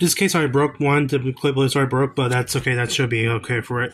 this case I broke one. The clip was I broke, but that's okay. That should be okay for it.